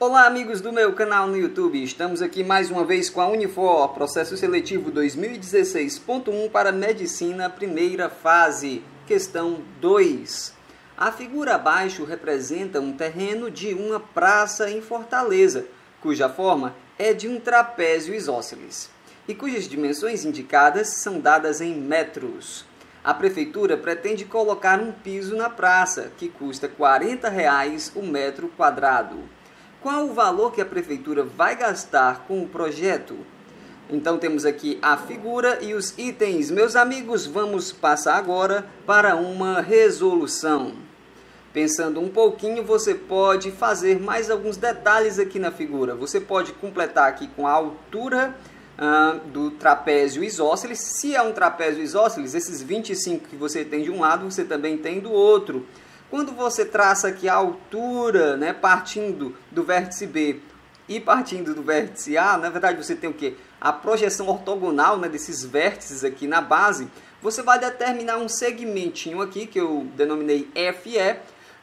Olá amigos do meu canal no YouTube, estamos aqui mais uma vez com a Unifor, processo seletivo 2016.1 para Medicina, primeira fase, questão 2. A figura abaixo representa um terreno de uma praça em Fortaleza, cuja forma é de um trapézio isósceles e cujas dimensões indicadas são dadas em metros. A prefeitura pretende colocar um piso na praça, que custa 40 reais o metro quadrado. Qual o valor que a prefeitura vai gastar com o projeto? Então temos aqui a figura e os itens. Meus amigos, vamos passar agora para uma resolução. Pensando um pouquinho, você pode fazer mais alguns detalhes aqui na figura. Você pode completar aqui com a altura ah, do trapézio isósceles. Se é um trapézio isósceles, esses 25 que você tem de um lado, você também tem do outro. Quando você traça aqui a altura, né, partindo do vértice B e partindo do vértice A, na verdade você tem o que? A projeção ortogonal né, desses vértices aqui na base, você vai determinar um segmentinho aqui, que eu denominei FE,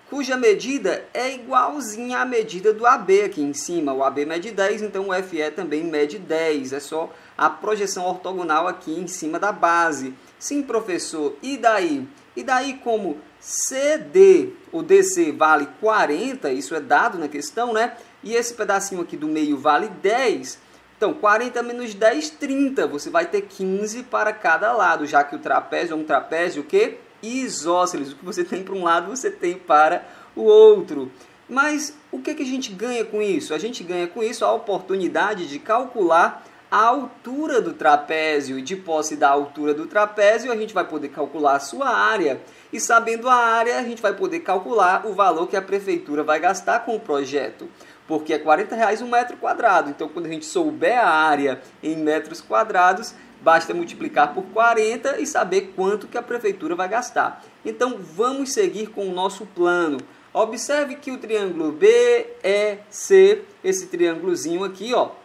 cuja medida é igualzinha à medida do AB aqui em cima. O AB mede 10, então o FE também mede 10. É só a projeção ortogonal aqui em cima da base. Sim, professor, e daí? E daí como CD, o DC vale 40, isso é dado na questão, né? E esse pedacinho aqui do meio vale 10. Então, 40 menos 10, 30. Você vai ter 15 para cada lado, já que o trapézio é um trapézio o quê? isósceles. O que você tem para um lado, você tem para o outro. Mas o que, que a gente ganha com isso? A gente ganha com isso a oportunidade de calcular a altura do trapézio e de posse da altura do trapézio a gente vai poder calcular a sua área. E sabendo a área a gente vai poder calcular o valor que a prefeitura vai gastar com o projeto. Porque é 40 reais um metro quadrado. Então quando a gente souber a área em metros quadrados basta multiplicar por 40 e saber quanto que a prefeitura vai gastar. Então vamos seguir com o nosso plano. Observe que o triângulo BEC esse triângulozinho aqui ó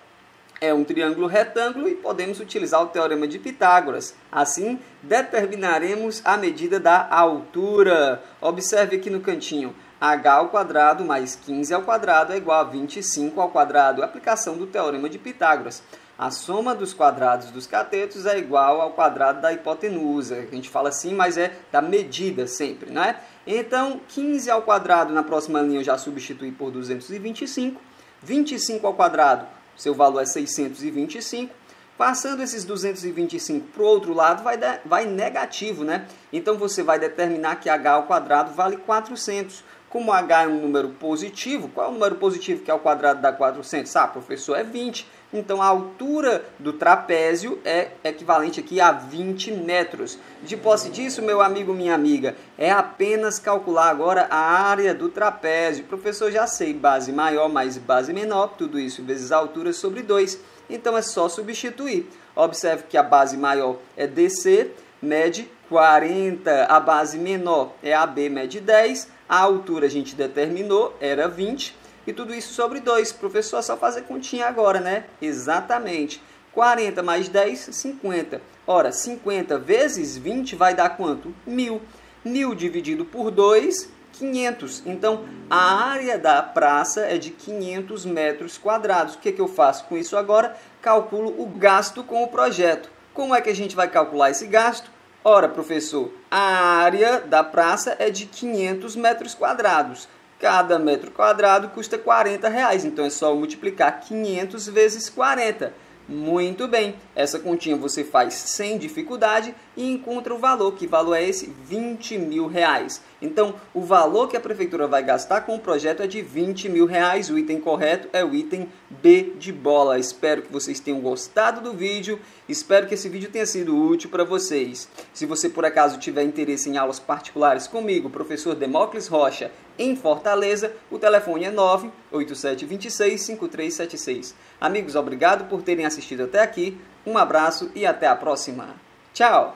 é um triângulo retângulo e podemos utilizar o teorema de Pitágoras. Assim, determinaremos a medida da altura. Observe aqui no cantinho, h ao quadrado mais 15 ao quadrado é igual a 25 ao quadrado. Aplicação do teorema de Pitágoras. A soma dos quadrados dos catetos é igual ao quadrado da hipotenusa. A gente fala assim, mas é da medida sempre, né? Então, 15 ao quadrado na próxima linha eu já substituí por 225. 25 ao quadrado seu valor é 625. Passando esses 225 para o outro lado, vai, de, vai negativo, né? Então você vai determinar que h ao quadrado vale 400. Como h é um número positivo, qual é o número positivo que é o quadrado da 400? Ah, professor, é 20. Então a altura do trapézio é equivalente aqui a 20 metros. De posse disso, meu amigo, minha amiga, é apenas calcular agora a área do trapézio. Professor, já sei, base maior mais base menor, tudo isso vezes a altura sobre 2. Então é só substituir. Observe que a base maior é DC, mede 40. A base menor é AB, mede 10. A altura a gente determinou, era 20 e tudo isso sobre 2. Professor, é só fazer continha agora, né? Exatamente. 40 mais 10, 50. Ora, 50 vezes 20 vai dar quanto? 1.000. 1.000 dividido por 2, 500. Então, a área da praça é de 500 metros quadrados. O que, que eu faço com isso agora? Calculo o gasto com o projeto. Como é que a gente vai calcular esse gasto? Ora, professor, a área da praça é de 500 metros quadrados. Cada metro quadrado custa 40 reais, então é só multiplicar 500 vezes 40. Muito bem, essa continha você faz sem dificuldade e encontra o valor. Que valor é esse? 20 mil reais. Então, o valor que a prefeitura vai gastar com o projeto é de 20 mil reais. O item correto é o item B de bola. Espero que vocês tenham gostado do vídeo. Espero que esse vídeo tenha sido útil para vocês. Se você por acaso tiver interesse em aulas particulares comigo, professor Demócles Rocha, em Fortaleza, o telefone é 987265376. Amigos, obrigado por terem assistido até aqui. Um abraço e até a próxima. Tchau!